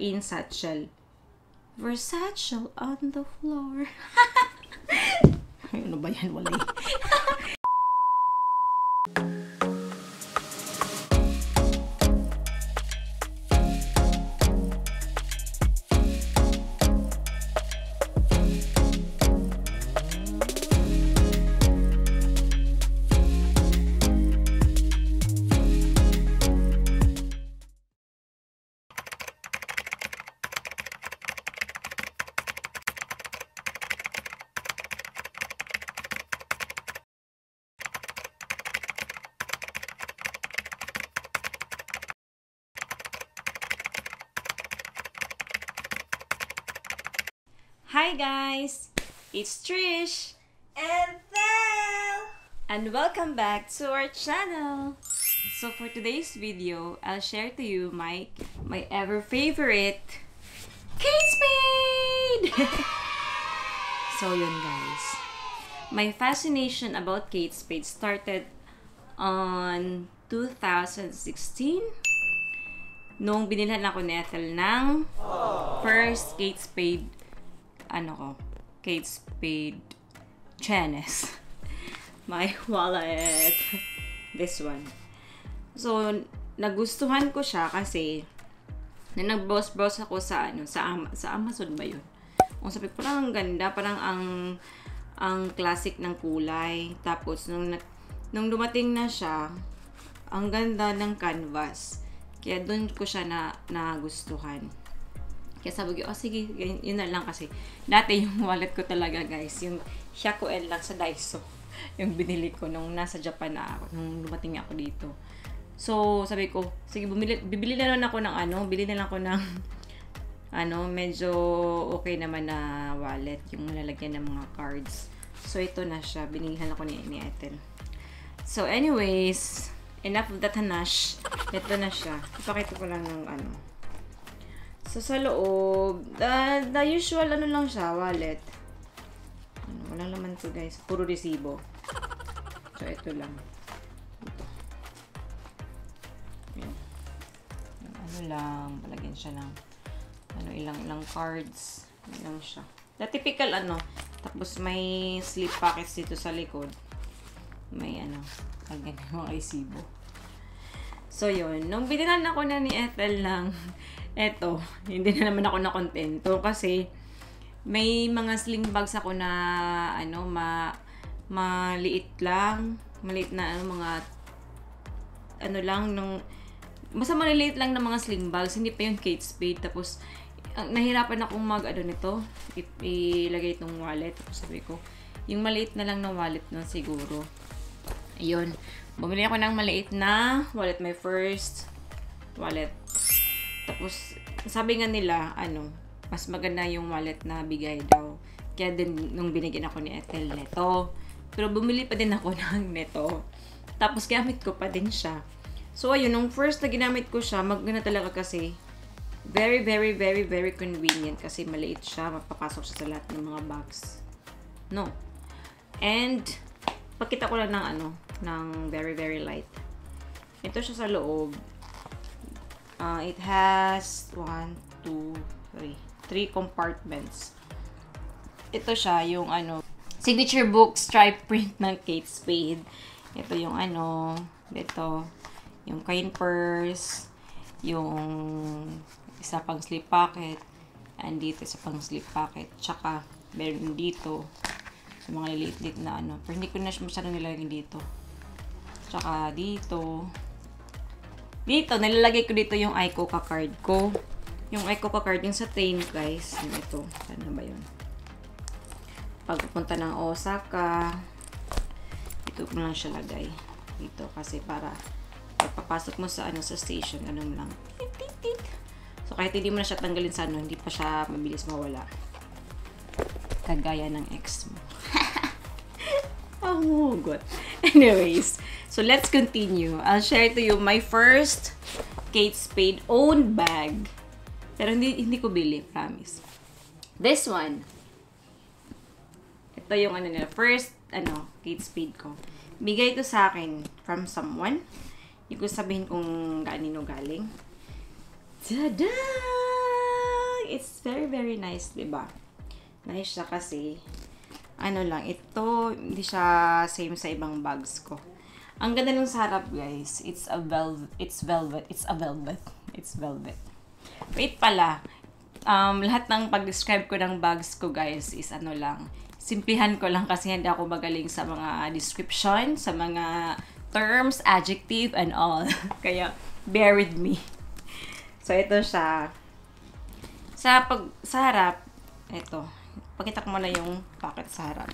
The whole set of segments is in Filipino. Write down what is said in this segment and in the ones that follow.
in satchel. Versatile on the floor. Ay, ano ba yan? Wala It's Trish! And Val! And welcome back to our channel! So for today's video, I'll share to you my my ever favorite Kate Spade! so yun guys. My fascination about Kate Spade started on 2016 nung binilhan ako ni Ethel ng first Kate Spade ano ko, Kate Spade Chenes. My wallet. This one. So, nagustuhan ko siya kasi na nag-browse-browse ako sa ano, sa, Am- sa Amazon ba yun? Kung sabi parang ang ganda, parang ang ang classic ng kulay. Tapos, nung, nung dumating na siya, ang ganda ng canvas. Kaya doon ko siya na nagustuhan. Kaya sabi ko, oh sige, yun, na lang kasi. Dati yung wallet ko talaga guys, yung Shaco L lang sa Daiso. Yung binili ko nung nasa Japan na ako, nung dumating ako dito. So, sabi ko, sige, bumili, bibili na lang ako ng ano, bili na lang ako ng ano, medyo okay naman na wallet, yung lalagyan ng mga cards. So, ito na siya. Binilihan ako ni, ni Ethel. So, anyways, enough of that hanash. Ito na siya. Ipakita ko lang ng ano, So, sa loob, the, the usual ano lang siya, wallet. Ano, wala naman to guys. Puro resibo. So, ito lang. Ito. Yan. Yung Ano lang, palagyan siya ng ano, ilang-ilang cards. Yan lang siya. The typical ano, tapos may slip pockets dito sa likod. May ano, palagyan ng mga resibo. So, yun. Nung binilan ako na ni Ethel ng eto, hindi na naman ako nakontento kasi may mga sling bags ako na ano, ma maliit lang, maliit na ano, mga ano lang nung basta maliliit lang ng mga sling bags, hindi pa yung Kate Spade. Tapos, nahirapan akong mag ano nito, ilagay itong wallet. Sabi ko, yung maliit na lang na wallet na siguro. Ayun. Bumili ako ng maliit na wallet. My first wallet. Tapos, sabi nga nila, ano, mas maganda yung wallet na bigay daw. Kaya din, nung binigyan ako ni Ethel neto. Pero bumili pa din ako ng neto. Tapos, gamit ko pa din siya. So, ayun, nung first na ginamit ko siya, maganda talaga kasi very, very, very, very convenient kasi maliit siya. Mapapasok siya sa lahat ng mga bags. No. And, pakita ko lang ng ano, ng very, very light. Ito siya sa loob. Uh, it has one, two, three. Three compartments. Ito siya, yung ano, signature book stripe print ng Kate Spade. Ito yung ano, ito, yung coin purse, yung isa pang slip pocket, and dito isa pang slip pocket, tsaka meron dito, sa mga liliit-liit na ano. Pero hindi ko na masyadong nilagay dito. Tsaka dito. Dito, nilalagay ko dito yung iCoca card ko. Yung iCoca card, yung sa train, guys. Yung ito. Ano ba yun? Pagpunta ng Osaka, ito ko lang siya lagay. Dito, kasi para pagpapasok mo sa ano sa station, ganun lang. So, kahit hindi mo na siya tanggalin sa ano, hindi pa siya mabilis mawala. Kagaya ng ex mo. Ang hugot. Anyways, so let's continue. I'll share to you my first Kate Spade owned bag. Pero hindi hindi ko bili, promise. This one. Ito yung ano nila, first ano, Kate Spade ko. Bigay to sa akin from someone. Hindi ko sabihin kung kanino galing. Tada! it's very, very nice, di ba? Nice siya kasi, ano lang, ito, hindi siya same sa ibang bags ko. Ang ganda nung sa harap, guys. It's a velvet. It's velvet. It's a velvet. It's velvet. Wait pala. Um, lahat ng pag-describe ko ng bags ko, guys, is ano lang. Simplihan ko lang kasi hindi ako magaling sa mga description, sa mga terms, adjective, and all. Kaya, bear with me. So, ito siya. Sa pag sa harap, ito. Pakita ko muna yung packet sa harap.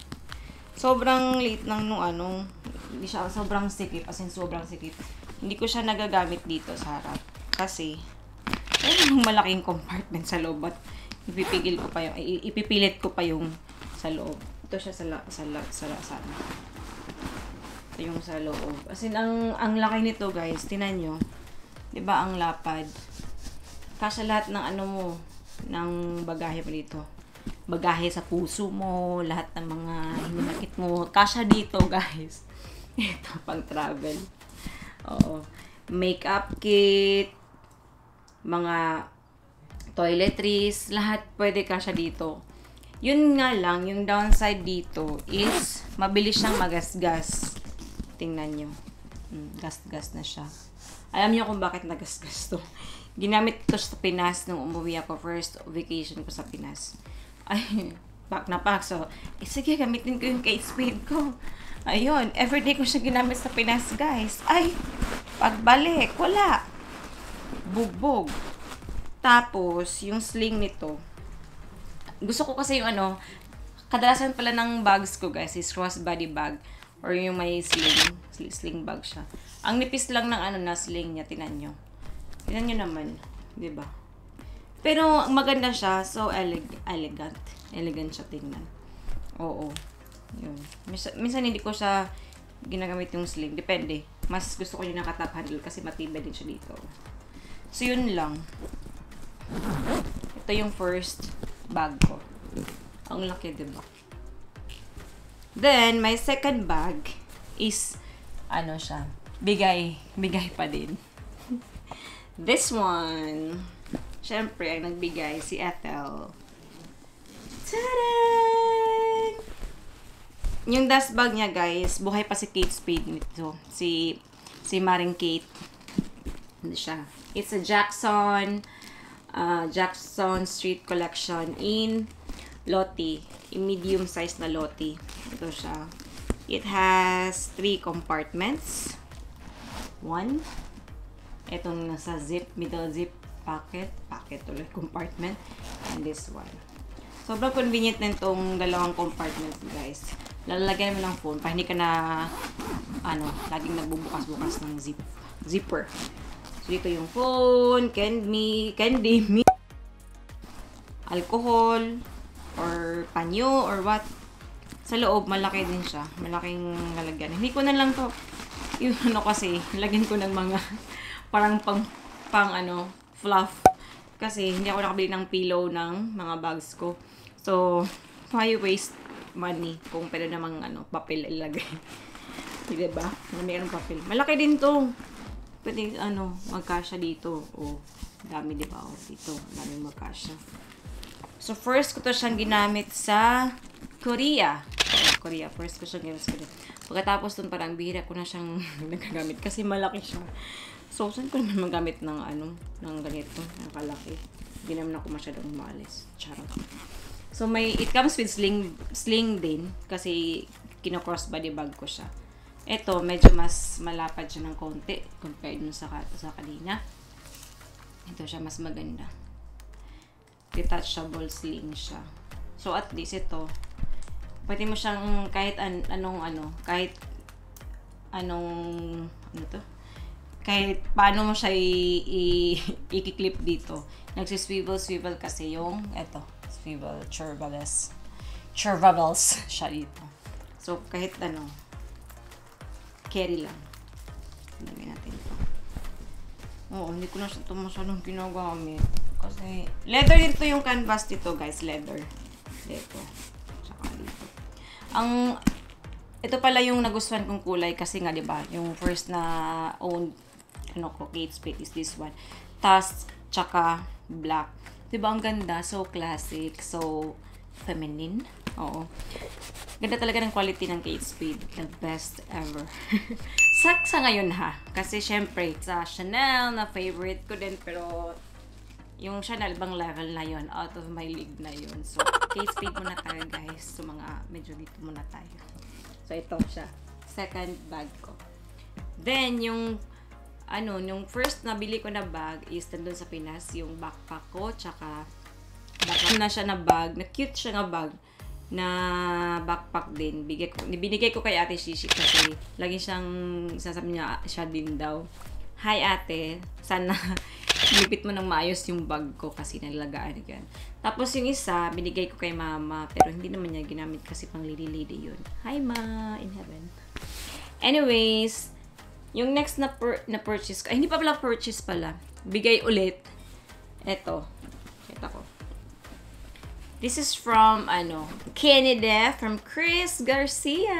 Sobrang liit ng nung ano, hindi siya sobrang sikip, as in sobrang sikip. Hindi ko siya nagagamit dito sa harap. Kasi, ayun yung malaking compartment sa loob. At ipipigil ko pa yung, ipipilit ko pa yung sa loob. Ito siya sa, la, sa, la, sa, la, sa, ano. Ito yung sa loob. As in, ang, ang laki nito guys, tinan nyo. ba ang lapad? Kasya lahat ng ano mo, ng bagahe mo dito. Bagahe sa puso mo, lahat ng mga hinanakit mo. Kasya dito, guys. Ito, pang travel. Oo. Makeup kit, mga toiletries, lahat pwede kasya dito. Yun nga lang, yung downside dito is mabilis siyang magasgas. Tingnan nyo. Mm, gas-gas na siya. Alam niyo kung bakit nagasgas to. Ginamit to sa Pinas nung umuwi ako first vacation ko sa Pinas. Ay, pack na pack. So, eh, sige, gamitin ko yung Kate Spade ko. Ayun, everyday ko siya ginamit sa Pinas, guys. Ay, pagbalik, wala. Bugbog. Tapos, yung sling nito, gusto ko kasi yung ano, kadalasan pala ng bags ko, guys, is crossbody bag or yung may sling, sling, sling bag siya. Ang nipis lang ng ano na sling niya, tinan nyo. Tinan nyo naman, ba? Pero maganda siya, so eleg- elegant. Elegant siya tingnan. Oo. Yun. Minsan, minsan hindi ko siya ginagamit yung sling. Depende. Mas gusto ko yung nakatap handle kasi matibay din siya dito. So, yun lang. Ito yung first bag ko. Ang laki, di ba? Then, my second bag is, ano siya, bigay, bigay pa din. This one, syempre, ang nagbigay, si Ethel. Tadaan! Yung dust bag niya, guys, buhay pa si Kate Spade nito. Si, si Maring Kate. Ano siya? It's a Jackson, uh, Jackson Street Collection in Lottie. In medium size na Lottie. Ito siya. It has three compartments. One. Itong nasa zip, middle zip pocket. Pocket ulit, compartment. And this one. Sobrang convenient na itong dalawang compartments, guys. Lalagyan mo ng phone para hindi ka na, ano, laging nagbubukas-bukas ng zip, zipper. So, dito yung phone, candy, candy, me, alcohol, or panyo, or what. Sa loob, malaki din siya. Malaking lalagyan. Hindi ko na lang to, yung ano kasi, lagyan ko ng mga, parang pang, pang ano, fluff. Kasi hindi ako nakabili ng pillow ng mga bags ko. So, why waste money kung pwede namang ano, papel ilagay. Di ba? Na mayroong papel. Malaki din to. Pwede ano, magkasya dito. O, dami di ba? O, dito. Dami magkasya. So, first ko to siyang ginamit sa Korea. Korea. First ko siyang ginamit sa Korea. Pagkatapos dun parang bihira ko na siyang nagagamit kasi malaki siya. So, saan ko naman magamit ng ano, ng ganito, ng kalaki. Hindi naman ako masyadong umalis. Charot. So, may, it comes with sling, sling din, kasi kino-crossbody bag ko siya. Ito, medyo mas malapad siya ng konti, compared dun sa, sa kanina. Ito siya, mas maganda. Detachable sling siya. So, at least ito, pwede mo siyang kahit an, anong ano, kahit anong, ano to? Kahit paano mo siya i-clip dito. Nagsiswivel-swivel kasi yung, eto, swivel, churvales. Churvavels siya dito. So, kahit ano, carry lang. Lagyan natin ito. Oo, hindi ko na siya ito masyadong ginagamit. Kasi, leather din to yung canvas dito, guys. Leather. Dito. Tsaka dito. Ang, ito pala yung nagustuhan kong kulay kasi nga, di ba, yung first na owned, ano ko, Kate Spade is this one. Tas, tsaka black. Diba ang ganda? So classic. So feminine. Oo. Ganda talaga ng quality ng Kate Spade. The best ever. sa, sa ngayon ha. Kasi syempre, sa Chanel na favorite ko din. Pero yung Chanel bang level na yon out of my league na yon so Kate Spade muna tayo guys so mga medyo dito muna tayo so ito siya second bag ko then yung ano yung first na bili ko na bag is nandun sa Pinas yung backpack ko tsaka backpack na siya na bag na cute siya na bag na backpack din bigay ko binigay ko kay Ate Shishi kasi lagi siyang sasabi niya siya din daw hi ate sana Lipit mo ng maayos yung bag ko kasi nalagaan yan. Tapos yung isa, binigay ko kay mama. Pero hindi naman niya ginamit kasi pang lady-lady yun. Hi ma, in heaven. Anyways, yung next na, pur- na purchase ko, ay hindi pa pala purchase pala. Bigay ulit. Eto. Kita ko. This is from, ano, Canada, from Chris Garcia.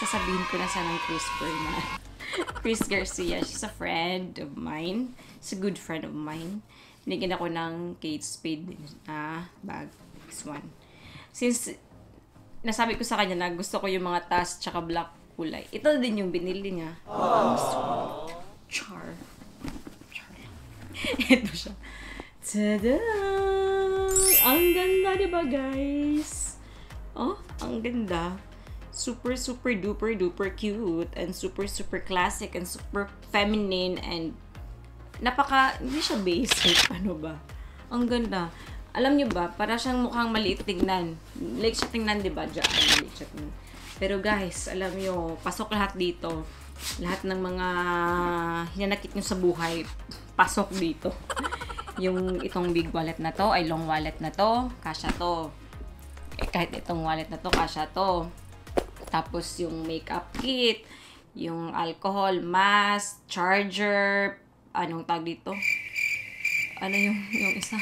Sasabihin ko na sana ng Chris Berman. Chris Garcia. She's a friend of mine. She's a good friend of mine. Binigyan ako ng Kate Spade na bag. This one. Since nasabi ko sa kanya na gusto ko yung mga tas tsaka black kulay. Ito din yung binili niya. Char. Char. Ito siya. Tada! Ang ganda, di ba guys? Oh, ang ganda super super duper duper cute and super super classic and super feminine and napaka hindi siya basic ano ba ang ganda alam niyo ba para siyang mukhang maliit tingnan like siya tingnan di ba diyan maliit siya tingnan pero guys alam niyo pasok lahat dito lahat ng mga hinanakit niyo sa buhay pasok dito yung itong big wallet na to ay long wallet na to kasya to eh, kahit itong wallet na to kasya to tapos yung makeup kit, yung alcohol, mask, charger, anong tag dito? Ano yung, yung isa?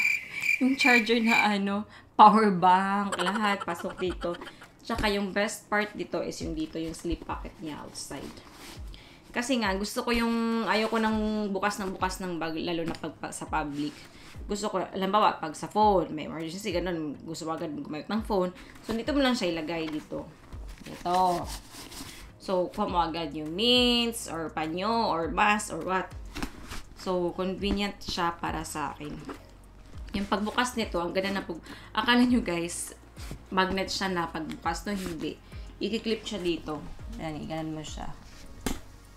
Yung charger na ano, power bank, lahat pasok dito. Tsaka yung best part dito is yung dito, yung slip pocket niya outside. Kasi nga, gusto ko yung, ayoko nang bukas ng bukas ng bag, lalo na pag, sa public. Gusto ko, alam ba, pag sa phone, may emergency, ganun, gusto ko agad gumamit ng phone. So, dito mo lang siya ilagay dito. Ito. So, kuha mo agad yung mints, or panyo, or mask, or what. So, convenient siya para sa akin. Yung pagbukas nito, ang ganda na pag... Akala nyo guys, magnet siya na pagbukas. No, hindi. Ikiklip siya dito. Yan, iganan mo siya.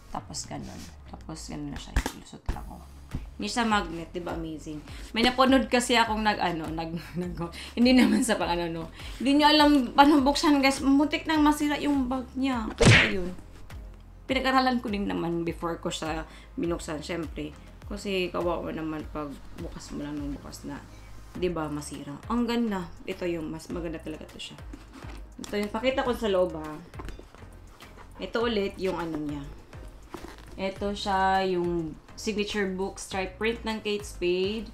Tapos ganun. Tapos ganun na siya. Ilusot lang ako. Hindi siya magnet, di ba amazing? May napanood kasi akong nag, ano, nag, nag, hindi naman sa pang ano, no. Hindi niyo alam paano buksan, guys. Mutik nang masira yung bag niya. Kaya yun. Pinag-aralan ko din naman before ko siya binuksan, syempre. Kasi kawawa naman pag bukas mo lang ng bukas na, di ba, masira. Ang ganda. Ito yung, mas maganda talaga to siya. Ito yung, pakita ko sa loob, ha. Ito ulit yung ano niya. Ito siya yung signature book stripe print ng Kate Spade.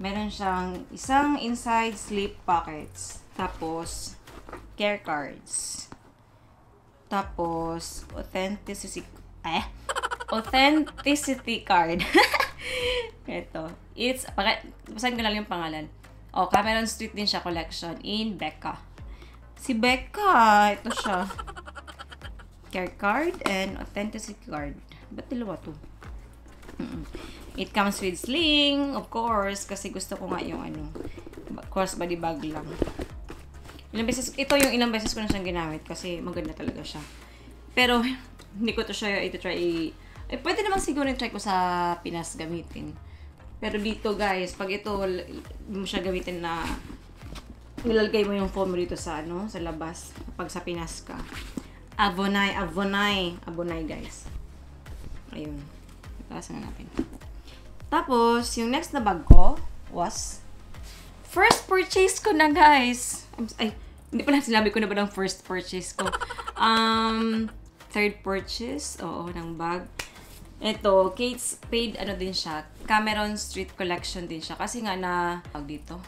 Meron siyang isang inside slip pockets. Tapos, care cards. Tapos, authenticity, eh, authenticity card. Ito. It's, basahin ko lang yung pangalan. Oh, Cameron Street din siya collection in Becca. Si Becca, ito siya. Care card and authenticity card. Ba't dalawa to? It comes with sling, of course, kasi gusto ko nga yung ano, crossbody bag lang. Ilang beses, ito yung ilang beses ko na siyang ginamit kasi maganda talaga siya. Pero, hindi ko to siya ito try eh, pwede naman siguro try ko sa Pinas gamitin. Pero dito guys, pag ito, mo siya gamitin na nilalagay mo yung mo dito sa ano, sa labas pag sa Pinas ka. Abonay, abonay, abonay guys. Ayun. Tasan na natin. Tapos, yung next na bag ko was first purchase ko na, guys. Ay, hindi pala sinabi ko na ba ng first purchase ko. Um, third purchase, oo, ng bag. Ito, Kate Spade, ano din siya, Cameron Street Collection din siya. Kasi nga na, tawag dito,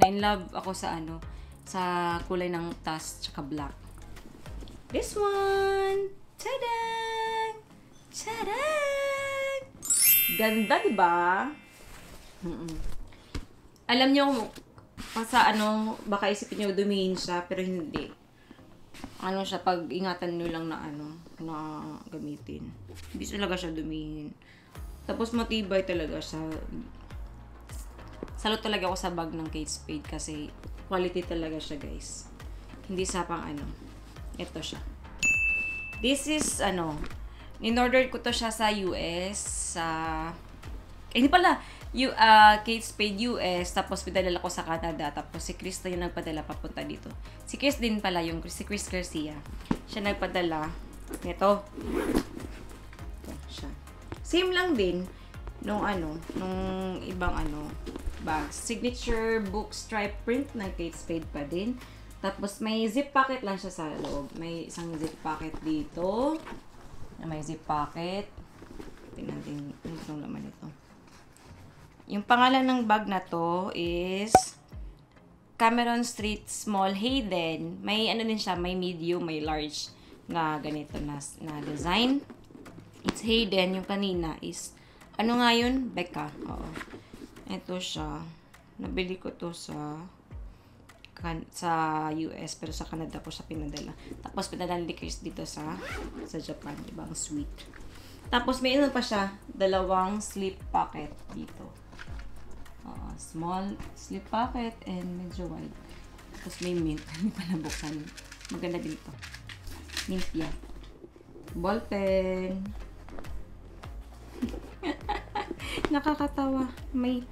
na in love ako sa ano, sa kulay ng tas, tsaka black. This one! Tada! Tada! Ganda, di ba? Mm-mm. alam nyo, pa sa ano, baka isipin nyo dumihin siya, pero hindi. Ano siya, pag ingatan nyo lang na ano, na gamitin. Hindi talaga siya dumihin. Tapos matibay talaga siya. Salot talaga ako sa bag ng Kate Spade kasi quality talaga siya guys. Hindi sa pang ano. Ito siya. This is ano, in-order ko to siya sa US, sa... Eh, hindi pala, you, uh, Kate Spade US, tapos pinadala ko sa Canada, tapos si Chris na yung nagpadala papunta dito. Si Chris din pala, yung si Chris Garcia. Siya nagpadala nito. Ito, siya. Same lang din nung ano, nung ibang ano, bags. Signature book stripe print ng Kate Spade pa din. Tapos may zip pocket lang siya sa loob. May isang zip pocket dito. May zip pocket. Tingnan din yung laman ito. Yung pangalan ng bag na to is Cameron Street Small Hayden. May ano din siya, may medium, may large na ganito na, na design. It's Hayden. Yung kanina is, ano nga yun? Becca. Oo. Ito siya. Nabili ko to sa kan sa US pero sa Canada ko siya pinadala. Tapos pinadala ni Chris dito sa sa Japan, di ba? Ang sweet. Tapos may ano pa siya, dalawang slip pocket dito. Uh, small slip pocket and medyo wide. Tapos may mint. Hindi pa nabuksan. Maganda din to. Mint yan. Ball pen. Nakakatawa. May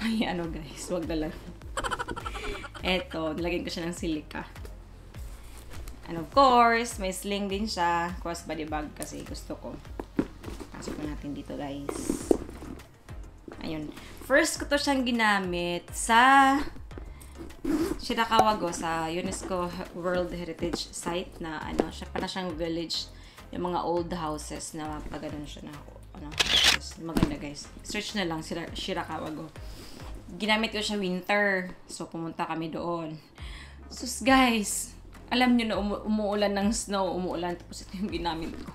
may ano guys, wag na lang. Eto, nilagyan ko siya ng silika. And of course, may sling din siya. Crossbody bag kasi gusto ko. Pasok ko natin dito, guys. Ayun. First ko to siyang ginamit sa Shirakawago sa UNESCO World Heritage Site na ano, siya para siyang village yung mga old houses na pag ganun siya na ano, houses. Maganda guys. Search na lang Shira Shirakawago ginamit ko siya winter. So, pumunta kami doon. Sus, guys, alam niyo na umu- umuulan ng snow, umuulan, tapos ito yung ginamit ko.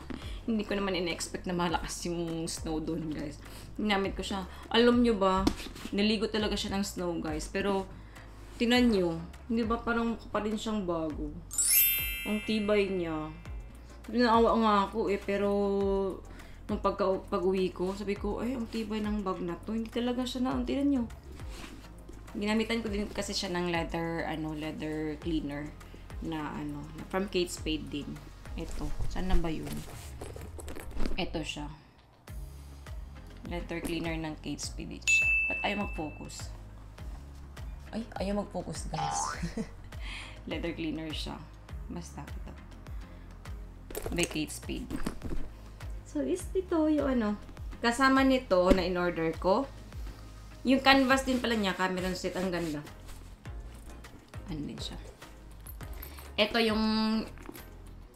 Hindi ko naman in-expect na malakas yung snow doon, guys. Ginamit ko siya. Alam niyo ba, naligo talaga siya ng snow, guys. Pero, tinan niyo, hindi ba parang pa rin siyang bago? Ang tibay niya. Naawa nga ako eh, pero nung pag-uwi ko, sabi ko, ay, ang tibay ng bag na to. Hindi talaga siya na, tinan niyo. Ginamitan ko din kasi siya ng leather, ano, leather cleaner na ano, from Kate Spade din. Ito. Saan na ba yun? Ito siya. Leather cleaner ng Kate siya. Ba't ayaw mag-focus? Ay, ayaw mag-focus guys. leather cleaner siya. Basta ito. By Kate Spade. So, is dito yung ano. Kasama nito na in-order ko yung canvas din pala niya, Cameron Street, ang ganda. Ano din siya. Ito yung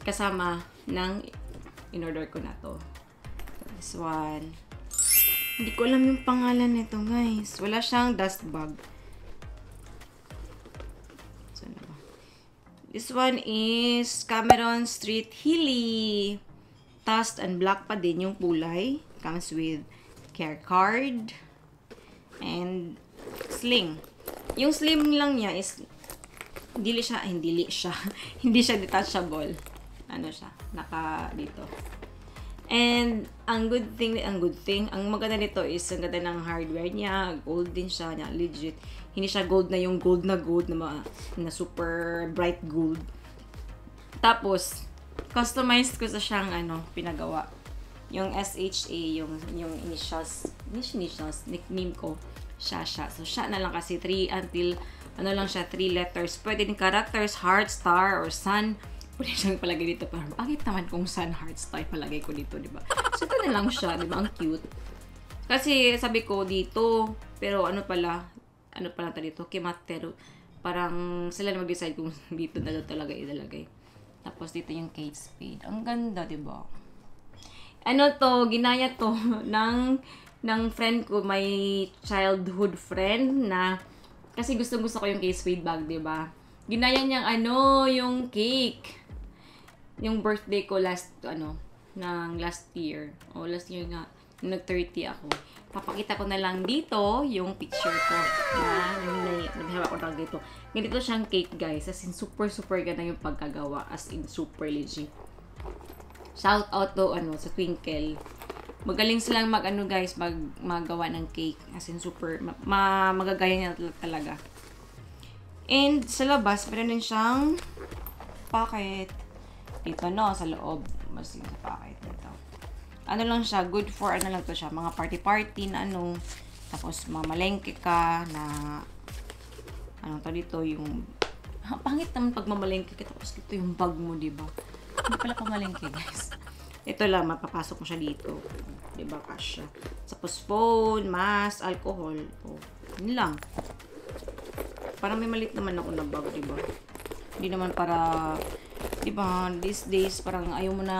kasama ng in-order ko na to. This one. Hindi ko alam yung pangalan nito, guys. Wala siyang dust bag. So, ano ba? This one is Cameron Street Hilly. Dust and black pa din yung kulay. Comes with care card and sling. Yung sling lang niya is hindi siya, hindi siya, hindi siya detachable. Ano siya, naka dito. And, ang good thing, ang good thing, ang maganda nito is, ang ganda ng hardware niya, gold din siya, niya, legit. Hindi siya gold na yung gold na gold na, mga, na super bright gold. Tapos, customized ko sa siyang, ano, pinagawa. Yung SHA, yung, yung initials, initials, nickname ko, Shasha. So, siya na lang kasi 3 until, ano lang siya, 3 letters. Pwede din characters, heart, star, or sun. Pwede siyang palagay dito. Parang, bakit naman kung sun, heart, star, palagay ko dito, di ba? So, ito na lang siya, di ba? Ang cute. Kasi, sabi ko dito, pero ano pala, ano pala ta dito, Kimatero. Parang, sila na mag-decide kung dito na talaga ilalagay. Tapos, dito yung Kate Spade. Ang ganda, di ba? Ano to, ginaya to ng ng friend ko, my childhood friend na kasi gusto gusto ko yung case Spade bag, 'di ba? Ginaya niyang ano, yung cake. Yung birthday ko last ano, ng last year. O last year nga. nung nag-30 ako. Papakita ko na lang dito yung picture ko. Na, naghawa ko lang dito. Ganito siyang cake, guys. As in, super, super ganda yung pagkagawa. As in, super legit. Shout out to, ano, sa Twinkle. Magaling silang mag, ano, guys, mag, magawa ng cake. As in, super, ma, ma- magagaya niya tal- talaga. And, sa labas, meron din siyang pocket. Dito, no, sa loob. Mas yung sa pocket dito ano lang siya, good for ano lang to siya, mga party-party na ano, tapos mamalengke ka na, ano to dito, yung, ha, pangit naman pag mamalengke ka, tapos ito yung bag mo, di ba? Hindi pala pamalengke, guys. Ito lang, mapapasok mo siya dito. Di ba, kasha. Tapos phone, mask, alcohol. Oh, yun lang. Parang may malit naman ako na bag, di ba? Hindi naman para, di ba, these days, parang ayaw mo na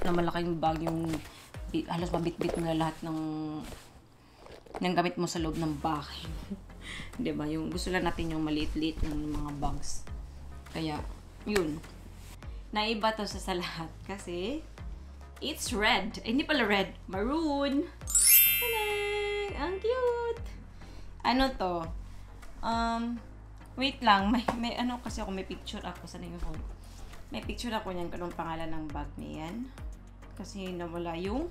na malaking bag yung halos mabitbit mo na lahat ng ng gamit mo sa loob ng bahay. 'Di ba? Yung gusto lang natin yung maliit-liit ng mga bags. Kaya, yun. Naiba to sa, lahat kasi it's red. Ay, hindi pala red. Maroon. Taday! Ang cute! Ano to? Um, wait lang. May, may ano kasi ako, may picture ako sa phone. May picture ako niyan kung anong pangalan ng bag niyan. Kasi nawala yung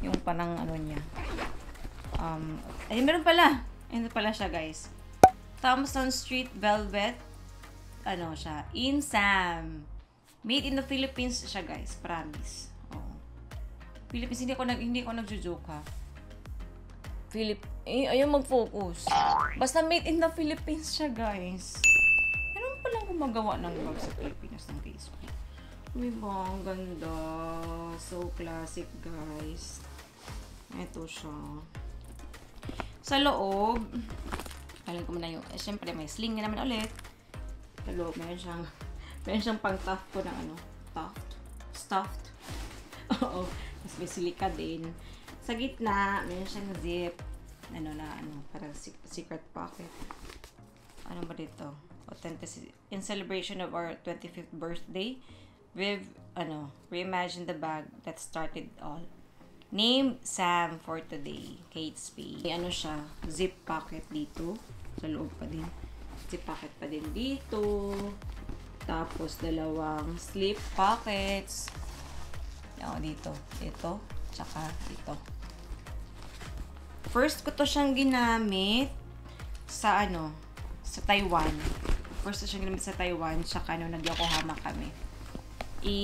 yung parang ano niya. Um, ay, meron pala. Ano pala siya, guys. Thompson Street Velvet. Ano siya? Insam. Made in the Philippines siya, guys. Promise. Oo. Philippines, hindi ako nag hindi ako nagjo-joke ha. Philip, eh, ayaw mag-focus. Basta made in the Philippines siya, guys. Meron palang gumagawa ng bag sa Pilipinas ng Facebook. Diba? Ang ganda. So classic, guys. Ito siya. Sa loob, alam ko muna yung, eh, syempre may sling na naman ulit. Sa loob, meron siyang, meron siyang pang tuft po ng ano, tuft, stuffed. Oo. Tapos may silika din. Sa gitna, meron siyang zip. Ano na, ano, parang se- secret pocket. Ano ba dito? Authenticity. In celebration of our 25th birthday, we've, ano, reimagined the bag that started all. Name Sam for today. Kate Spade. May ano siya, zip pocket dito. Sa loob pa din. Zip pocket pa din dito. Tapos, dalawang slip pockets. Yan, dito. Ito. Tsaka dito. First ko to siyang ginamit sa ano, sa Taiwan. First ko siyang ginamit sa Taiwan. Tsaka ano, nag-Yokohama kami. I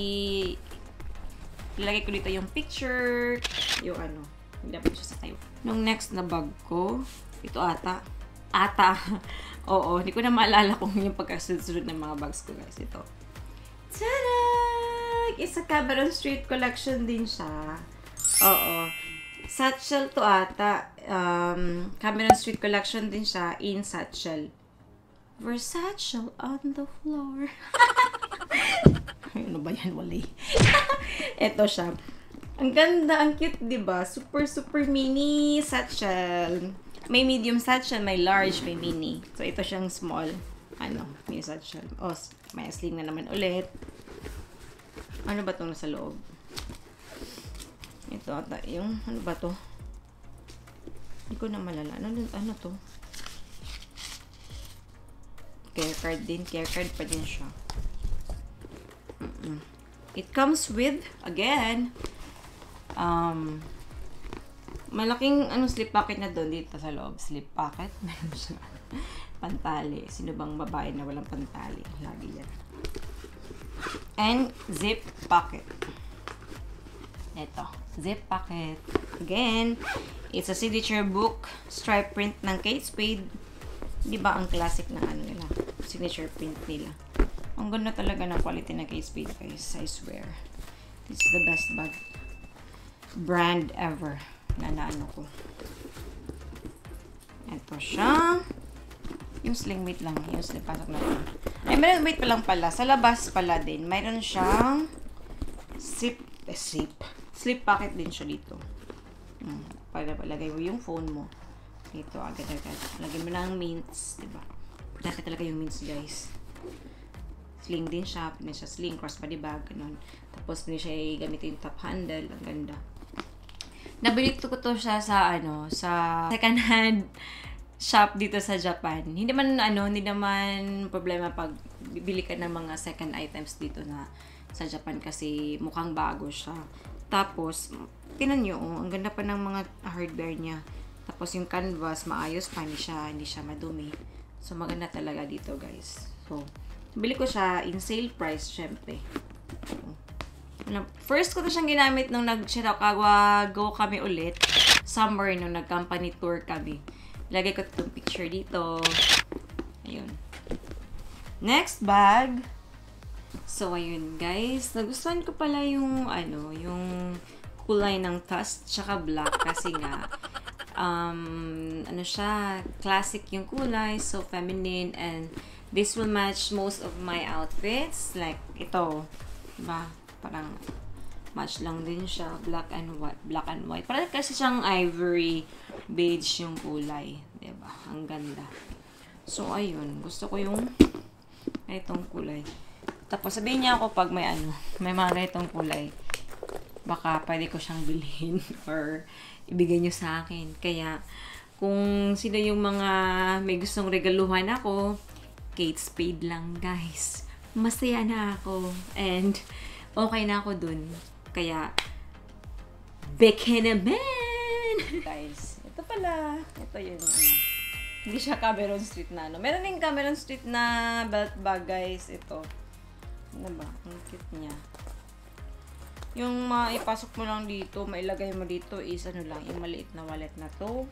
Ilalagay ko dito yung picture, yung ano, dapat siya sa tayo. Nung next na bag ko, ito ata. Ata. Oo, hindi ko na maalala kung yung pagkasunod ng mga bags ko, guys. Ito. Tada! Isa Cameron Street collection din siya. Oo. Satchel to ata. Um, Cameron Street collection din siya in satchel. Versace on the floor. Ay, ano ba yan? Wali. Ito siya. Ang ganda, ang cute, di ba? Super, super mini satchel. May medium satchel, may large, may mini. So, ito siyang small. Ano, mini satchel. Oh, may sling na naman ulit. Ano ba itong nasa loob? Ito ata, yung, ano ba to? Hindi ko na malala. Ano, ano to? Care card din. Care card pa din siya. It comes with, again, um, malaking ano slip pocket na doon dito sa loob. Slip pocket. Meron siya. pantali. Sino bang babae na walang pantali? Lagi yan. And zip pocket. Ito. Zip pocket. Again, it's a signature book. Stripe print ng Kate Spade. Di ba ang classic na ano nila? Signature print nila. Ang ganda talaga ng quality ng Kate Spade, guys. I swear. Is the best bag brand ever na naano ko. Ito siya. Yung sling wait lang. Yung sling pasok na lang. Ay, meron wait pa lang pala. Sa labas pala din. Mayroon siyang zip, eh, zip. Slip pocket din siya dito. Hmm. Para palagay mo yung phone mo. Dito, agad-agad. Lagyan mo ng mints, diba? Dati talaga yung mints, guys. Sling din siya. Pwede siya sling, crossbody bag, ganun. Tapos, pwede siya gamitin yung top handle. Ang ganda. Nabili ko to siya sa ano, sa second hand shop dito sa Japan. Hindi man ano, hindi naman problema pag bibili ka ng mga second items dito na sa Japan kasi mukhang bago siya. Tapos, tinan nyo, oh, ang ganda pa ng mga hardware niya. Tapos yung canvas, maayos pa, hindi siya, hindi siya madumi. So, maganda talaga dito, guys. So, bili ko siya in sale price, syempre. First ko to siyang ginamit nung nag-Shirakawa go kami ulit. Summer nung nag-company tour kami. Lagay ko itong picture dito. Ayun. Next bag. So, ayun guys. Nagustuhan ko pala yung, ano, yung kulay ng tusk tsaka black kasi nga um, ano siya, classic yung kulay, so feminine, and this will match most of my outfits. Like, ito, diba? Parang, match lang din siya, black and white, black and white. Parang kasi siyang ivory beige yung kulay, diba? Ang ganda. So, ayun, gusto ko yung itong kulay. Tapos, sabihin niya ako pag may ano, may mga ganitong kulay, baka pwede ko siyang bilhin or ibigay niyo sa akin. Kaya, kung sino yung mga may gustong regaluhan ako, Kate Spade lang, guys. Masaya na ako. And, okay na ako dun. Kaya, Beke naman! guys, ito pala. Ito yung ano. Hindi siya Cameron Street na ano. Meron din Cameron Street na belt bag, guys. Ito. Ano ba? Ang cute niya. Yung maipasok mo lang dito, mailagay mo dito is ano lang, yung maliit na wallet na to.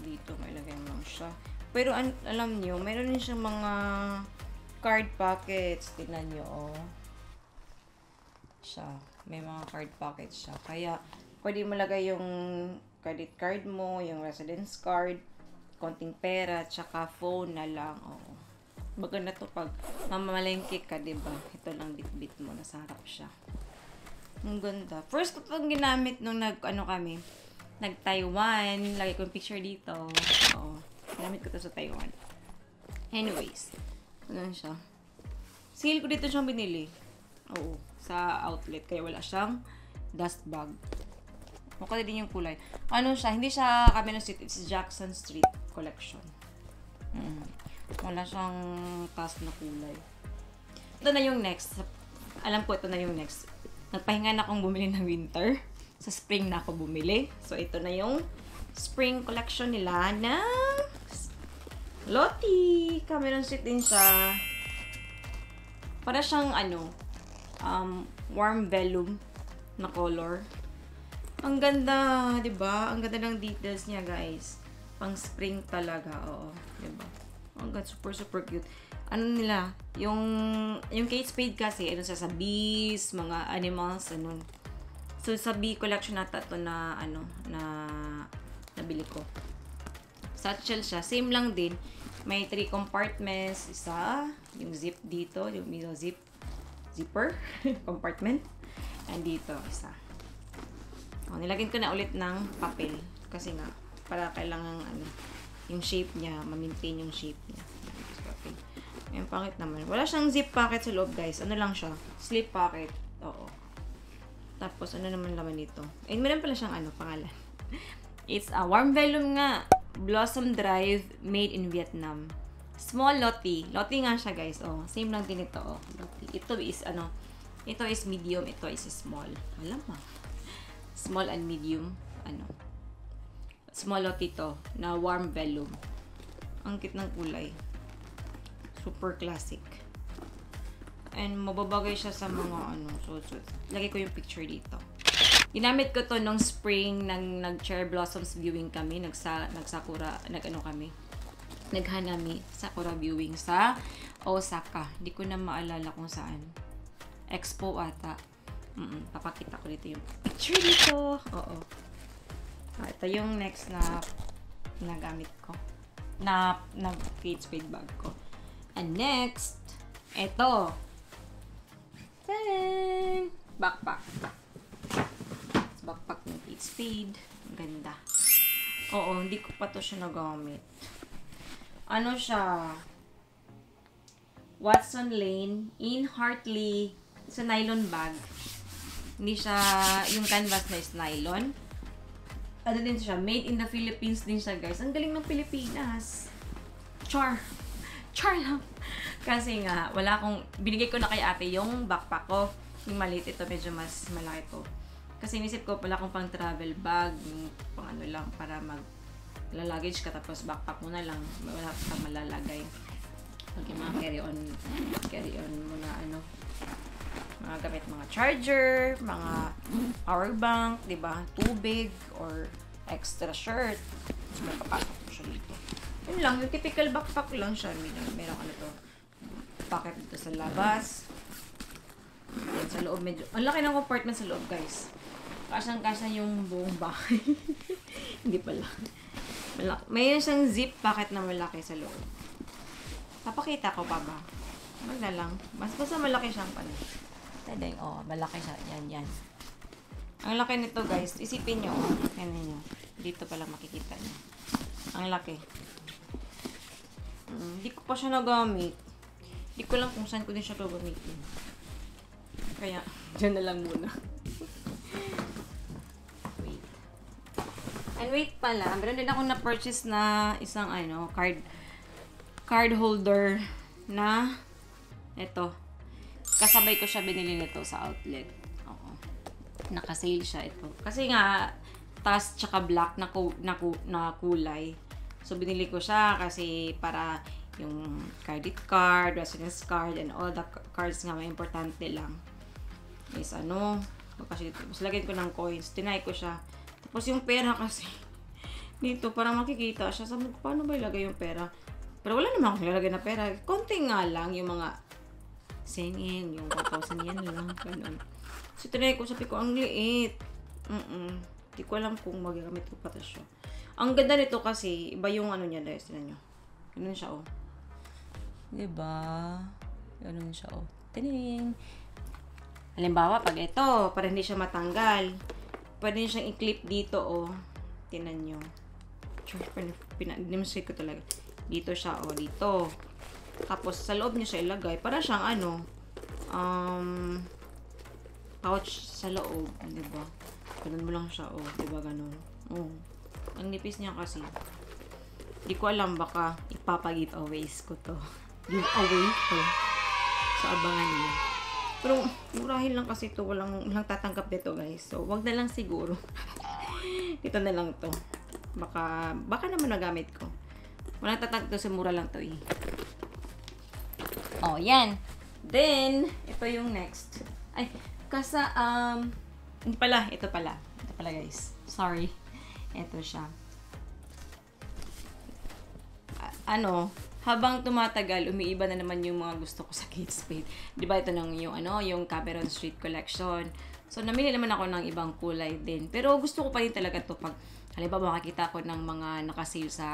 Dito, mailagay mo lang siya. Pero an alam nyo, meron din siyang mga card pockets. Tingnan nyo, oh. Siya. May mga card pockets siya. Kaya, pwede mo lagay yung credit card mo, yung residence card, konting pera, tsaka phone na lang. Oo. Maganda to pag mamamalengke ka, ba? Ito lang bit-bit mo, nasa harap siya. Ang ganda. First ko itong ginamit nung nag, ano kami, nag-Taiwan. Lagay ko yung picture dito. Oo. Ginamit ko to sa Taiwan. Anyways. Ano siya. Sale ko dito siyang binili. Oo. Sa outlet. Kaya wala siyang dust bag. Mukha din yung kulay. Ano siya? Hindi siya Camino Street. It's Jackson Street Collection. Mm. Wala siyang task na kulay. Ito na yung next. Alam ko ito na yung next. Nagpahinga na akong bumili ng winter. Sa spring na ako bumili. So, ito na yung spring collection nila na Lottie. Cameron Street din siya. Para siyang ano, um, warm vellum na color. Ang ganda, 'di ba? Ang ganda ng details niya, guys. Pang spring talaga, oo, 'di ba? Ang ganda, super super cute. Ano nila, yung yung Kate Spade kasi ano siya sa bees, mga animals, ano. So sa bee collection nata to na ano na nabili ko. Satchel siya, same lang din. May three compartments, isa, yung zip dito, yung middle zip zipper compartment. And dito, isa. O, nilagyan ko na ulit ng papel. Kasi nga, para kailangan ano, yung shape niya, ma-maintain yung shape niya. Papel. Yung pangit naman. Wala siyang zip pocket sa loob, guys. Ano lang siya? Slip pocket. Oo. Tapos, ano naman laman nito? Eh, meron pala siyang ano, pangalan. It's a warm vellum nga. Blossom Drive made in Vietnam. Small Lottie. Lottie nga siya, guys. Oh, same lang din ito. Oh, Lottie. Ito is, ano, ito is medium. Ito is small. Alam mo. Small and medium. Ano. Small Lottie to. Na warm vellum. Ang cute ng kulay. Super classic. And mababagay siya sa mga ano. So, so lagay ko yung picture dito. Ginamit ko to nung spring nang nag-cherry blossoms viewing kami, nagsa nagsakura, nag-ano kami. Naghanami sakura viewing sa Osaka. Hindi ko na maalala kung saan. Expo ata. Mm papakita ko dito yung picture dito. Oo. Ah, ito yung next na nagamit ko. Na, na Kate Spade bag ko. And next, ito. Tadaan! Backpack backpack ng Kate Spade. Ang ganda. Oo, hindi ko pa to siya nagamit. Ano siya? Watson Lane in Hartley. Sa nylon bag. Hindi siya, yung canvas na is nylon. Ano din siya, made in the Philippines din siya, guys. Ang galing ng Pilipinas. Char. Char lang. Kasi nga, wala akong, binigay ko na kay ate yung backpack ko. Yung maliit ito, medyo mas malaki to. Kasi inisip ko pala kung pang travel bag, pang ano lang, para mag luggage ka tapos backpack mo na lang, wala ka malalagay. Yung mga carry on, carry on mo na ano, mga gamit, mga charger, mga power bank, di ba? Tubig, or extra shirt. So, may papasok mo siya dito. Yun lang, yung typical backpack lang siya. Meron, meron ano to, pocket dito sa labas. Yan, sa loob medyo, ang laki ng compartment sa loob, guys. Kasyang kasya yung buong bahay. Hindi pala. Malaki. Mayroon siyang zip pocket na malaki sa loob. Papakita ko pa ba? Wag na lang. Mas basta malaki siyang pala. Tadeng, oh, malaki siya. Yan, yan. Ang laki nito, guys. Isipin nyo, oh. Yan nyo. Dito pala makikita nyo. Ang laki. Hmm, Hindi ko pa siya nagamit. Hindi ko lang kung saan ko din siya gagamitin. Kaya, dyan na lang muna. wait. And wait pala, meron din ako na-purchase na isang ano, card card holder na ito. Kasabay ko siya binili nito sa outlet. Oo. Naka-sale siya ito. Kasi nga, tas tsaka black na, ku- na, ku- na kulay. So, binili ko siya kasi para yung credit card, residence card, and all the cards nga may importante lang. Is ano, kasi mas lagyan ko ng coins, tinay ko siya. Tapos yung pera kasi, dito, para makikita siya. Sabi ko, paano ba ilagay yung pera? Pero wala naman akong nilalagay na pera. Konti nga lang yung mga singing, yung 1,000 yan lang, ganun. So, tinay ko, sabi ko, ang liit. Mm Hindi ko alam kung magagamit ko pa to siya. Ang ganda nito kasi, iba yung ano niya, guys, tinan nyo. Ganun siya, oh. Diba? Ganun siya, oh. Tining. Halimbawa, pag ito, para hindi siya matanggal, pwede siyang i-clip dito, oh. Tinan nyo. Church, pina-demonstrate ko talaga. Dito siya, oh, dito. Tapos, sa loob niya siya ilagay. Para siyang, ano, um, pouch sa loob. Di ba? Ganun mo lang siya, oh. Di ba, ganun. Oh. Ang nipis niya kasi. Di ko alam, baka ipapag-giveaways ko to. Giveaway ko. So, abangan niyo. Pero, murahin lang kasi to. Walang, walang tatanggap dito, guys. So, wag na lang siguro. Dito na lang to. Baka, baka naman nagamit ko. Walang tatanggap to. Sa mura lang to, eh. Oh, yan. Then, ito yung next. Ay, kasa, um, hindi pala, ito pala. Ito pala, guys. Sorry. Ito siya. Ano, habang tumatagal, umiiba na naman yung mga gusto ko sa Kate Spade. Di ba ito nang yung, ano, yung Cameron Street Collection. So, namili naman ako ng ibang kulay din. Pero gusto ko pa rin talaga to pag, halimbawa, makakita ko ng mga nakasale sa,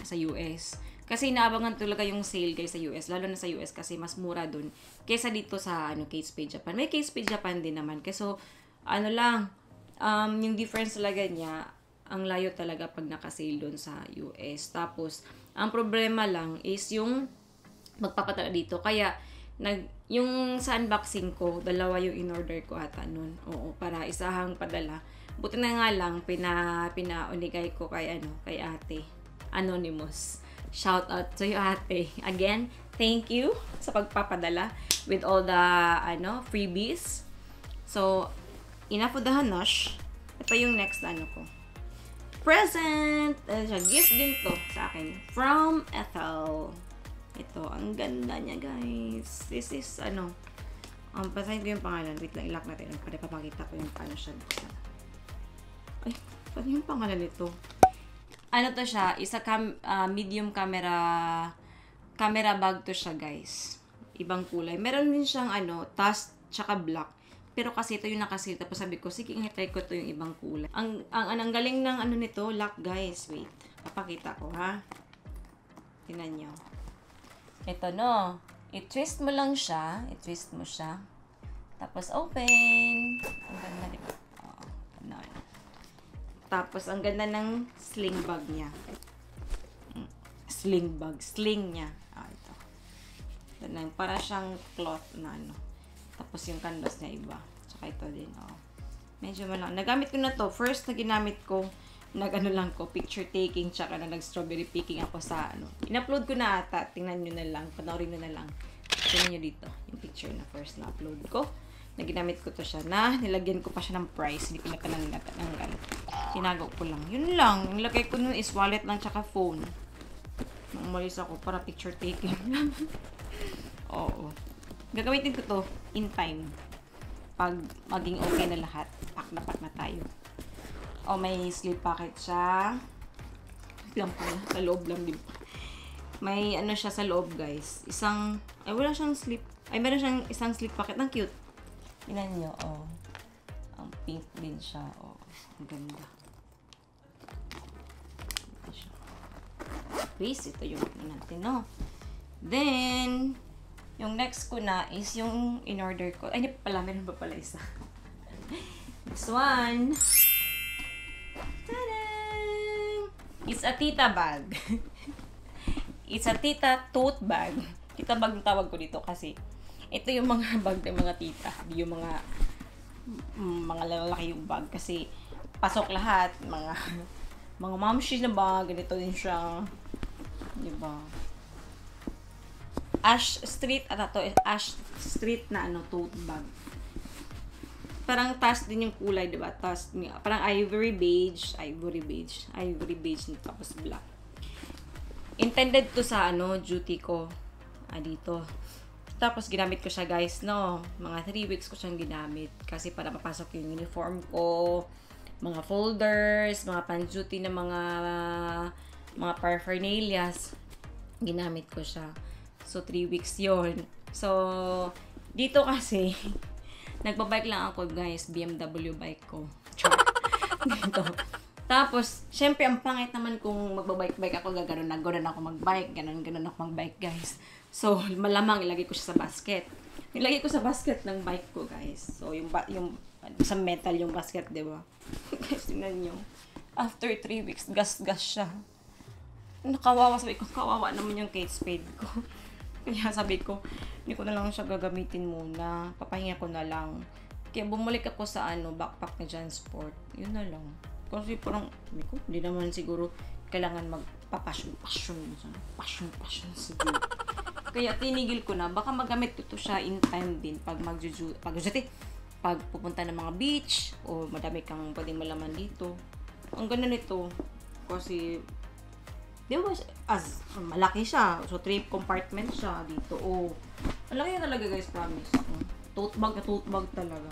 sa US. Kasi inaabangan talaga yung sale guys sa US, lalo na sa US kasi mas mura dun kaysa dito sa ano Kate Spade Japan. May Kate Spade Japan din naman. Kasi so, ano lang, um, yung difference talaga niya, ang layo talaga pag nakasale dun sa US. Tapos, ang problema lang is yung magpapatala dito. Kaya, nag, yung sa unboxing ko, dalawa yung in-order ko ata nun. Oo, para isahang padala. Buti na nga lang, pina, pinaunigay ko kay, ano, kay ate. Anonymous. Shout out to you, ate. Again, thank you sa pagpapadala with all the, ano, freebies. So, enough of the hanash. Ito yung next, ano ko. Present! Ano siya, gift din to sa akin. From Ethel. Ito, ang ganda niya, guys. This is, ano, um, basahin ko yung pangalan. Wait lang, ilock natin. Para papakita ko yung paano siya buksan. Ay, paano yung pangalan nito? Ano to siya? Isa cam, ah, medium camera camera bag to siya, guys. Ibang kulay. Meron din siyang, ano, tas, tsaka black. Pero kasi ito yung nakasil. Tapos sabi ko, sige, try ko to yung ibang kulay. Ang, ang, ang, ang galing ng ano nito, lock, guys. Wait. Papakita ko, ha? Tinan nyo. Ito, no. I-twist mo lang siya. I-twist mo siya. Tapos, open. Ang ganda, di ba? Oo. Ganun. Tapos, ang ganda ng sling bag niya. Mm, Sling bag. Sling niya. Ah, ito. Ito lang. Para siyang cloth na ano. Tapos, yung canvas niya iba. Tsaka ito din, oh. Medyo malang. Nagamit ko na to. First na ginamit ko, nag ano lang ko, picture taking, tsaka na nag strawberry picking ako sa ano. In-upload ko na ata. Tingnan nyo na lang. Panoorin nyo na lang. Tingnan nyo dito. Yung picture na first na upload ko. Na ginamit ko to siya na nilagyan ko pa siya ng price. Hindi ko na panang natanggal. Tinago ko lang. Yun lang. Nilagay ko nun is wallet lang tsaka phone. Nang umalis ako para picture taking lang. Oo. Gagamitin ko to in time. Pag maging okay na lahat, pack na pack na tayo. O, may sleep packet siya. Lang pala. Sa loob lang din. May ano siya sa loob, guys. Isang, ay wala siyang sleep. Ay, meron siyang isang sleep packet. Ang cute. Tingnan nyo, oh. Ang pink din siya. Oh, ang ganda. Ito ito yung ano natin, no? Then, yung next ko na is yung in-order ko. Ay, pala. Meron pa pala isa. This one. Tada! It's a tita bag. It's a tita tote bag. Tita bag yung tawag ko dito kasi ito yung mga bag ng mga tita. Hindi yung mga mm, mga lalaki yung bag kasi pasok lahat. Mga mga mamshi na bag. Ganito din siya. Diba? Ash Street, ano to, Ash Street na ano, tote bag. Parang task din yung kulay, di ba? Niya. Parang ivory beige, ivory beige, ivory beige na tapos black. Intended to sa ano, duty ko. Ah, dito. Tapos ginamit ko siya guys, no. Mga 3 weeks ko siyang ginamit. Kasi para mapasok yung uniform ko, mga folders, mga pan-duty na mga mga paraphernalias. Ginamit ko siya. So, 3 weeks yon So, dito kasi, nagbabike lang ako guys, BMW bike ko. Dito. Tapos, syempre, ang pangit naman kung magbabike-bike ako, gano'n na, gano'n ako magbike, gano'n, gano'n ako magbike, guys. So, malamang ilagay ko siya sa basket. Nilagay ko sa basket ng bike ko, guys. So, yung, ba- yung sa metal yung basket, di ba? guys, tingnan nyo. After 3 weeks, gas-gas siya. Nakawawa, sabi ko, kawawa naman yung Kate Spade ko. Kaya sabi ko, hindi ko na lang siya gagamitin muna. Papahinga ko na lang. Kaya bumalik ako sa ano, backpack ni John Sport. Yun na lang. Kasi parang, hindi ko, hindi naman siguro kailangan magpa-passion, passion, passion, passion siguro. Kaya tinigil ko na, baka magamit ko to siya in time din pag magjuju, pag pag pupunta ng mga beach, o madami kang pwedeng malaman dito. Ang ganda nito, kasi, di ba, as, malaki siya. So, three compartment siya dito. Oh, malaki na talaga guys, promise. Tote bag tote bag talaga.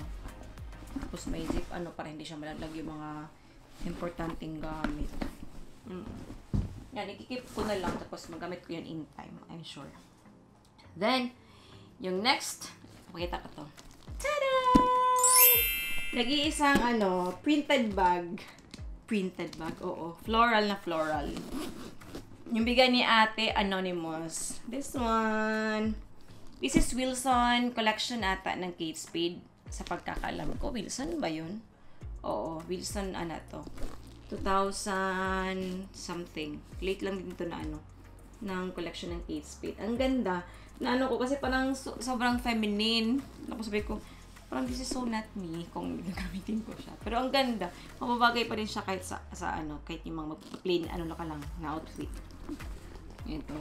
Tapos may zip, ano, para hindi siya malalag yung mga importanteng gamit. Mm. Yan, ikikip ko na lang tapos magamit ko yan in time, I'm sure. Then, yung next, pakita ko to. Tada! Nag-iisang ano, printed bag. Printed bag, oo. Floral na floral. Yung bigay ni ate, Anonymous. This one. This is Wilson collection ata ng Kate Spade. Sa pagkakalam ko, Wilson ba yun? Oo, Wilson ano to. 2000 something. Late lang din to na ano ng collection ng Kate Spade. Ang ganda. Na ano ko kasi parang so, sobrang feminine. Tapos sabi ko, parang this is so not me kung gagamitin ko siya. Pero ang ganda. Mababagay pa rin siya kahit sa, sa ano, kahit yung mga plain ano na ka lang na outfit. Ito.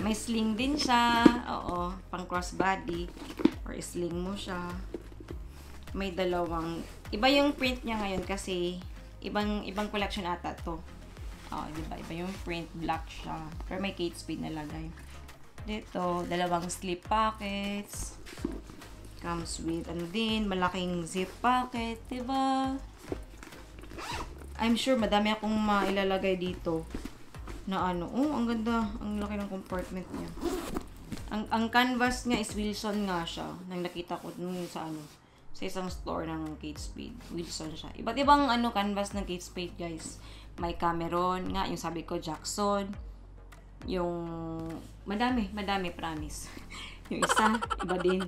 May sling din siya. Oo, pang crossbody. Or sling mo siya. May dalawang, iba yung print niya ngayon kasi ibang ibang collection ata to. Oh, di ba? Iba yung print, black siya. Pero may Kate Spade nalagay. Dito, dalawang slip pockets. Comes with, ano din, malaking zip pocket, di ba? I'm sure madami akong mailalagay dito na ano. Oh, ang ganda. Ang laki ng compartment niya. Ang, ang canvas niya is Wilson nga siya. Nang nakita ko nung sa ano, sa isang store ng Kate Spade. Wilson siya. Iba't ibang ano canvas ng Kate Spade, guys. May Cameron nga, yung sabi ko, Jackson. Yung, madami, madami, promise. yung isa, iba din.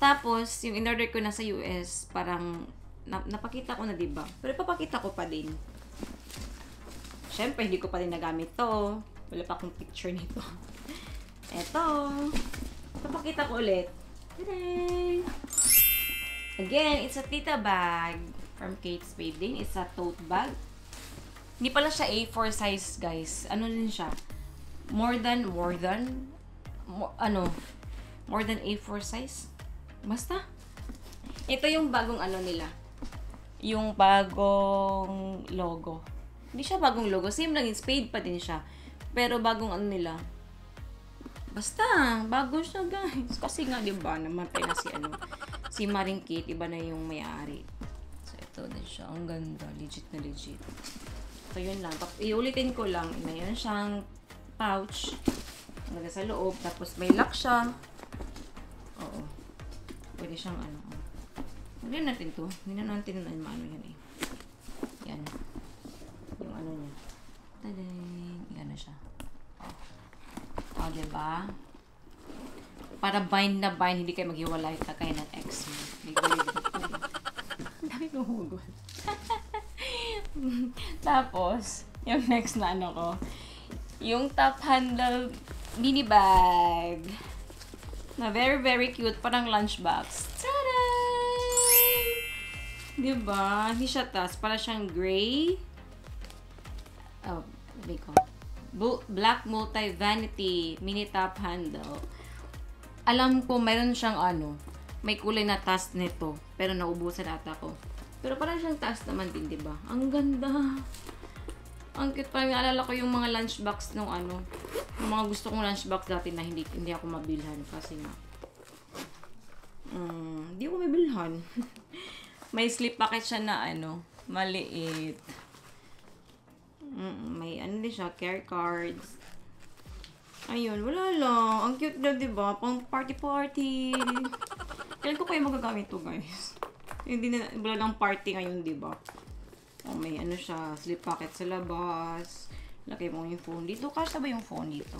Tapos, yung in-order ko na sa US, parang, na, napakita ko na, diba? Pero papakita ko pa din. Siyempre, hindi ko pa din nagamit to. Wala pa akong picture nito. Eto. Papakita ko ulit. Tada! Again, it's a tita bag from Kate Spade din. It's a tote bag. Hindi pala siya A4 size, guys. Ano din siya? More than, more than, mo- ano, more than A4 size. Basta. Ito yung bagong ano nila. Yung bagong logo. Hindi siya bagong logo. Same lang, Spade pa din siya. Pero bagong ano nila. Basta, bago siya guys. Kasi nga, di ba, namatay na si ano, si Maring Kate, iba na yung may-ari. So, ito din siya. Ang ganda. Legit na legit. So, yun lang. Iulitin ko lang. Mayroon siyang pouch. Ganda sa loob. Tapos, may lock siya. Oo. Pwede siyang ano. oh. Hindi natin to. Hindi na natin ano, ano yan eh. Yan. Yung ano niya. Tadang! Yan na siya. Oh. O, oh, diba? Para bind na bind, hindi kayo maghiwalay ka kayo ng ex mo. May gulit Ang dami kong hugot. Tapos, yung next na ano ko, yung top handle mini bag. Na very, very cute. Parang lunchbox. Tada! Diba? Hindi siya tas. Para siyang gray. Oh, sabi ko. Black multi-vanity mini top handle. Alam ko, meron siyang ano, may kulay na tas nito. Pero naubusan ata ko. Pero parang siyang tas naman din, di ba? Ang ganda. Ang cute. Parang naalala ko yung mga lunchbox nung ano. Yung mga gusto kong lunchbox dati na hindi, hindi ako mabilhan. Kasi nga, mm, hindi ako mabilhan. may slip packet siya na ano, maliit. Mm, may ano din siya, care cards. Ayun, wala lang. Ang cute na, di ba? Pang party-party. Kailan ko kayo magagamit to, guys? Hindi na, wala lang party ngayon, di ba? Oh, may ano siya, slip pocket sa labas. Lagay mo yung phone dito. Kasha ba yung phone dito?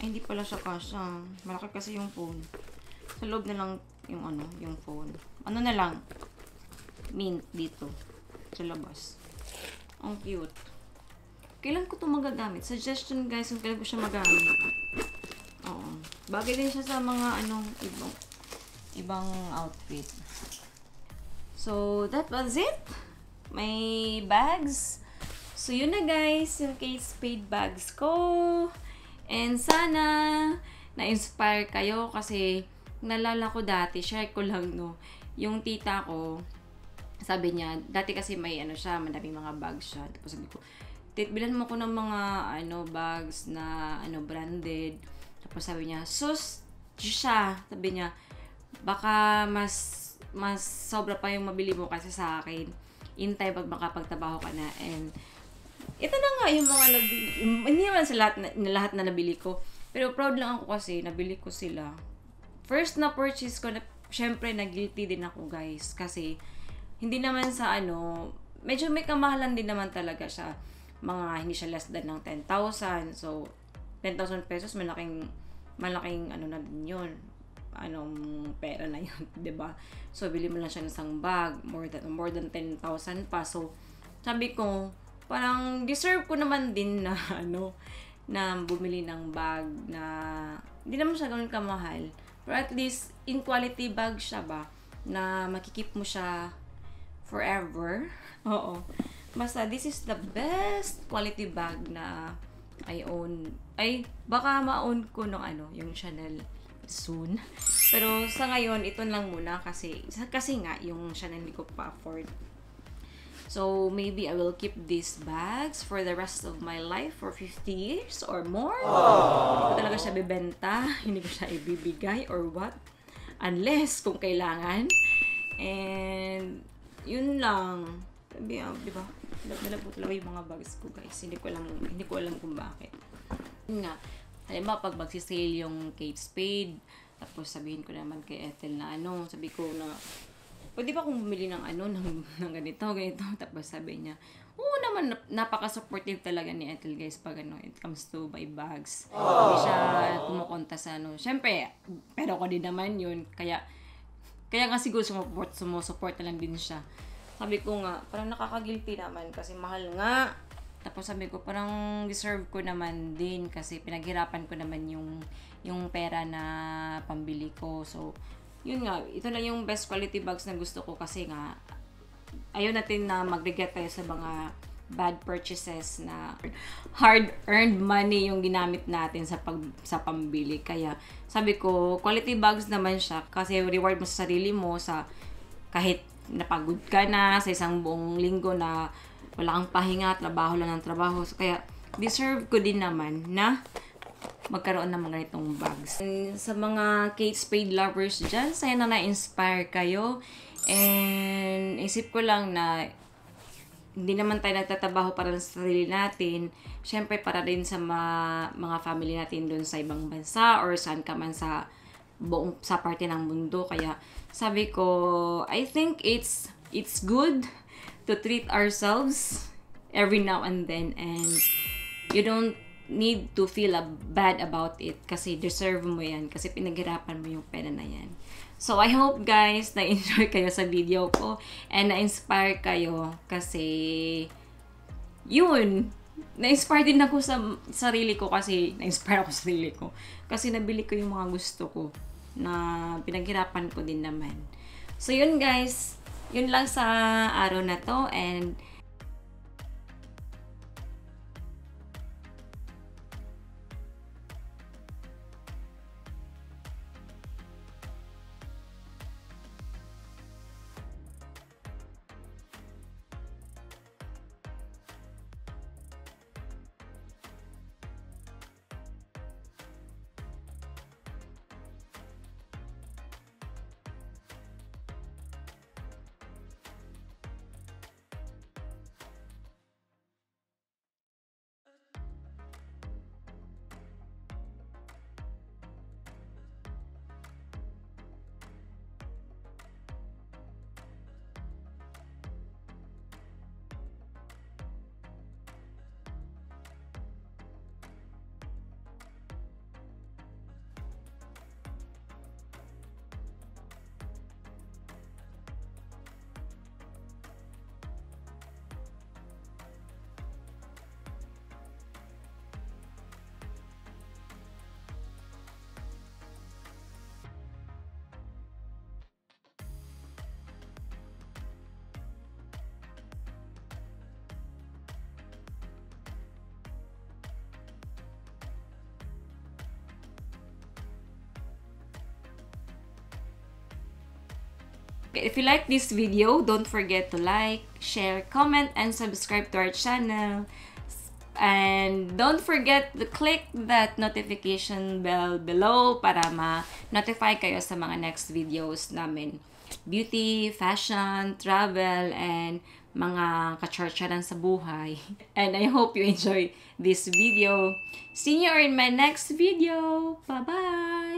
Ay, hindi pala siya kasha. Malaki kasi yung phone. Sa loob na lang yung ano, yung phone. Ano na lang? Mint dito. Sa labas. Ang cute. Kailan ko ito magagamit? Suggestion guys, kung kailan ko siya magamit. Oo. Bagay din siya sa mga anong ibang, ibang outfit. So, that was it. May bags. So, yun na guys, yung Kate Spade bags ko. And sana, na-inspire kayo kasi nalala ko dati, share ko lang no, yung tita ko, sabi niya, dati kasi may ano siya, madaming mga bags siya. Tapos sabi ko, tit, bilan mo ko ng mga ano bags na ano branded. Tapos sabi niya, sus, siya. Sabi niya, baka mas mas sobra pa yung mabili mo kasi sa akin. Intay pag makapagtrabaho ka na. And ito na nga yung mga nabili. Hindi naman sa lahat na, na lahat na nabili ko. Pero proud lang ako kasi nabili ko sila. First na purchase ko, na, syempre na-guilty din ako guys. Kasi hindi naman sa ano, medyo may kamahalan din naman talaga siya. Mga hindi siya less than ng 10,000. So, 10,000 pesos, malaking, malaking ano na din yun. Anong pera na yun, 'di ba So, bili mo lang siya ng isang bag, more than, more than 10,000 pa. So, sabi ko, parang deserve ko naman din na, ano, na bumili ng bag na, hindi naman siya ganun kamahal. Pero at least, in quality bag siya ba, na makikip mo siya forever. Oo. Basta, this is the best quality bag na I own. Ay, baka ma-own ko ng ano, yung Chanel soon. Pero sa ngayon, ito lang muna kasi, kasi nga, yung Chanel ko pa afford. So, maybe I will keep these bags for the rest of my life for 50 years or more. Hindi ko talaga siya bibenta. Hindi ko siya ibibigay or what. Unless kung kailangan. And, yun lang. Sabi, ah, di ba? Dala po talaga yung mga bags ko, guys. Hindi ko alam, hindi ko alam kung bakit. Yun nga. Halimbawa, pag magsisale yung Kate Spade, tapos sabihin ko naman kay Ethel na ano, sabi ko na, pwede ba akong bumili ng ano, ng, ng ganito, ganito. Tapos sabi niya, oo naman, nap- napaka-supportive talaga ni Ethel guys pag ano, it comes to buy bags. Hindi siya kumukonta sa ano. Siyempre, pero ko din naman yun. Kaya, kaya nga siguro sumuport, sumusupport na lang din siya. Sabi ko nga, parang nakakagilty naman kasi mahal nga. Tapos sabi ko, parang deserve ko naman din kasi pinaghirapan ko naman yung yung pera na pambili ko. So, yun nga, ito na yung best quality bags na gusto ko kasi nga, ayaw natin na mag-regret tayo sa mga bad purchases na hard-earned money yung ginamit natin sa pag sa pambili. Kaya sabi ko, quality bags naman siya kasi reward mo sa sarili mo sa kahit napagod ka na sa isang buong linggo na wala kang pahinga, trabaho lang ng trabaho. So, kaya deserve ko din naman na magkaroon ng mga ganitong bags. And sa mga Kate Spade lovers dyan, sana na na-inspire kayo. And isip ko lang na hindi naman tayo nagtatrabaho para sa sarili natin. Siyempre, para rin sa ma- mga family natin doon sa ibang bansa or saan ka man sa buong sa parte ng mundo. Kaya sabi ko, I think it's it's good to treat ourselves every now and then and you don't need to feel a bad about it kasi deserve mo yan kasi pinaghirapan mo yung pera na yan. So, I hope guys na-enjoy kayo sa video ko and na-inspire kayo kasi yun, na-inspire din ako sa sarili ko kasi na-inspire ako sa sarili ko kasi nabili ko yung mga gusto ko na pinaghirapan ko din naman. So, yun guys, yun lang sa araw na to and If you like this video, don't forget to like, share, comment, and subscribe to our channel. And don't forget to click that notification bell below para ma-notify kayo sa mga next videos namin. Beauty, fashion, travel, and mga kacharcharan sa buhay. And I hope you enjoy this video. See you in my next video. Bye-bye!